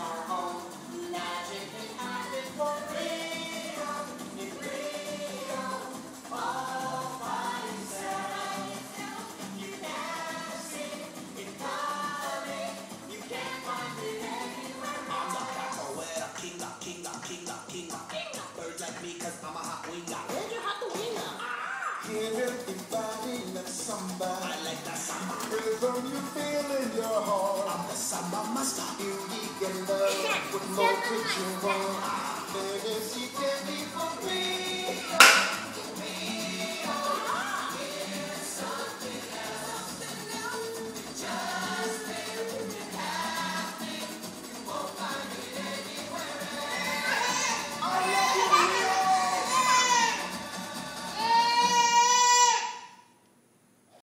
our home. Magic can happen for real, real. All by yourself, you never see it coming. You can't find it anywhere. I'm a gotcha with a kinga, kinga, kinga, kinga. Birds like I'm a hot winger. You're hot winger. Ah! Everybody, let somebody. I like that samba. Rhythm you feeling in love with no picture wrong. Baby, she can be for.